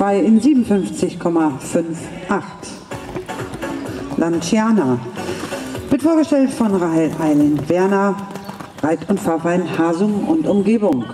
frei in 57,58. Lanciana wird vorgestellt von Rahel Eileen Werner, Reit- und Fahrverein Hasum und Umgebung.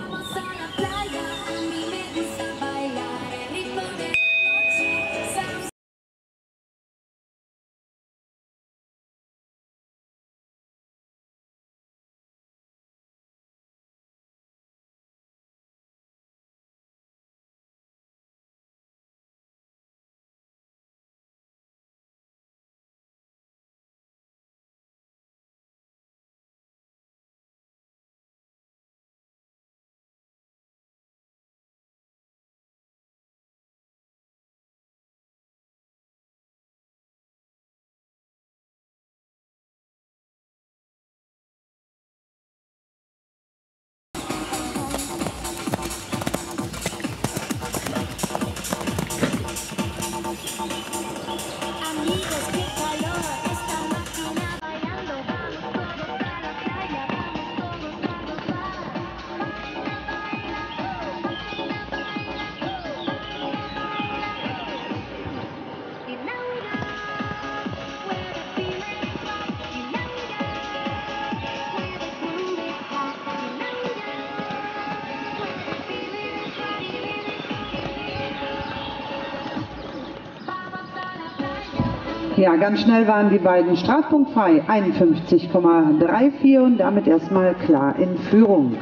Ja, ganz schnell waren die beiden strafpunktfrei, 51,34 und damit erstmal klar in Führung.